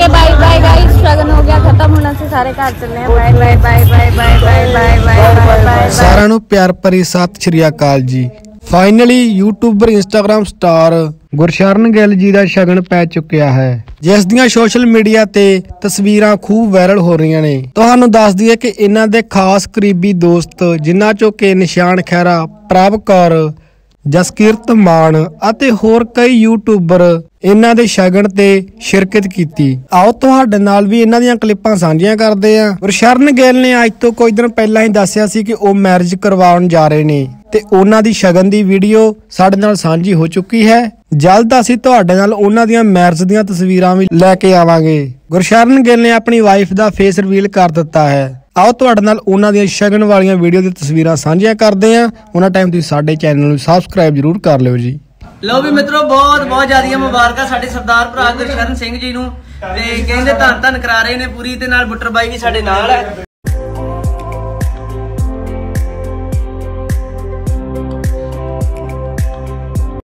Okay bye bye guys ਸ਼ਗਨ ਹੋ ਗਿਆ ਖਤਮ ਹੁਣ ਅਸੀਂ ਸਾਰੇ ਘਰ ਚੱਲੇ ਆ bye bye bye bye bye bye bye bye bye ਸਾਰਿਆਂ ਨੂੰ ਪਿਆਰ ਭਰੀ ਸਤਿ ਸ਼੍ਰੀ ਅਕਾਲ ਜੀ finally YouTuber Instagram star Gursharan Gill ji ਦਾ ਸ਼ਗਨ ਪੈ ਚੁੱਕਿਆ ਹੈ ਜਿਸ ਦੀਆਂ ਸੋਸ਼ਲ ਮੀਡੀਆ ਤੇ ਤਸਵੀਰਾਂ ਖੂਬ ਵਾਇਰਲ ਹੋ ਰਹੀਆਂ ਨੇ ਤੁਹਾਨੂੰ ਦੱਸ ਦਈਏ ਕਿ ਇਹਨਾਂ ਦੇ ਖਾਸ ਕਰੀਬੀ ਦੋਸਤ ਜਿਨ੍ਹਾਂ ਚੋਂ ਕਿ ਨਿਸ਼ਾਨ ਖੈਰਾ ਪ੍ਰਭ ਕੌਰ ਜਸਕੀਰਤ ਮਾਨ ਅਤੇ ਹੋਰ ਕਈ ਯੂਟਿਊਬਰ ਇਹਨਾਂ ਦੇ ਸ਼ਗਨ ਤੇ ਸ਼ਿਰਕਤ ਕੀਤੀ। ਆਓ ਤੁਹਾਡੇ ਨਾਲ ਵੀ ਇਹਨਾਂ ਦੀਆਂ ਕਲਿੱਪਾਂ ਸਾਂਝੀਆਂ ਕਰਦੇ ਆਂ ਗੁਰਸ਼ਰਨ ਗਿੱਲ ਨੇ ਅੱਜ ਤੋਂ ਕੁਝ ਦਿਨ ਪਹਿਲਾਂ ਹੀ ਦੱਸਿਆ ਸੀ ਕਿ ਉਹ ਮੈਰਿਜ ਕਰਵਾਉਣ ਜਾ ਰਹੇ ਨੇ ਤੇ ਉਹਨਾਂ ਦੀ ਸ਼ਗਨ ਦੀ ਵੀਡੀਓ ਸਾਡੇ ਨਾਲ ਸਾਂਝੀ ਹੋ ਚੁੱਕੀ ਹੈ। ਜਲਦ ਅਸੀਂ ਤੁਹਾਡੇ ਨਾਲ ਉਹਨਾਂ ਦੀਆਂ ਮੈਰਿਜ ਦੀਆਂ ਤਸਵੀਰਾਂ ਵੀ ਲੈ ਕੇ ਆਵਾਂਗੇ। ਗੁਰਸ਼ਰਨ ਗਿੱਲ ਨੇ ਆਪਣੀ ਵਾਈਫ ਦਾ ਫੇਸ ਰਿਵੀਲ ਕਰ ਦਿੱਤਾ ਹੈ। ਆਓ ਤੁਹਾਡੇ ਨਾਲ ਉਹਨਾਂ ਦੀਆਂ ਸ਼ਗਨ ਵਾਲੀਆਂ ਵੀਡੀਓ ਦੀਆਂ ਤਸਵੀਰਾਂ ਸਾਂਝੀਆਂ ਕਰਦੇ ਆਂ ਉਹਨਾਂ ਟਾਈਮ ਤੁਸੀਂ ਸਾਡੇ ਚੈਨਲ ਨੂੰ ਸਬਸਕ੍ਰਾਈਬ ਜਰੂਰ ਕਰ ਲਿਓ ਜੀ। ਲਓ ਵੀ ਮਿੱਤਰੋ, ਬਹੁਤ ਬਹੁਤ ਜ਼ਿਆਦੀਆਂ ਮੁਬਾਰਕਾਂ ਸਾਡੇ ਸਰਦਾਰ ਭਰਾ ਗੁਰਸ਼ਰਨ ਸਿੰਘ ਜੀ ਨੂੰ। ਤੇ ਕਹਿੰਦੇ ਧੰਨ ਧੰਨ ਕਰਾ ਰਹੇ ਨੇ ਪੂਰੀ, ਤੇ ਨਾਲ ਬੁੱਟਰ ਬਾਈ ਵੀ ਸਾਡੇ ਨਾਲ ਹੈ।